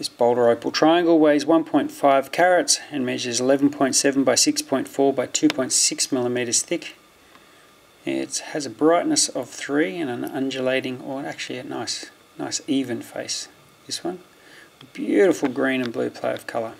This boulder opal triangle weighs 1.5 carats and measures 11.7 by 6.4 by 2.6 millimeters thick. It has a brightness of 3 and an undulating, or actually a nice, nice even face, this one. Beautiful green and blue play of colour.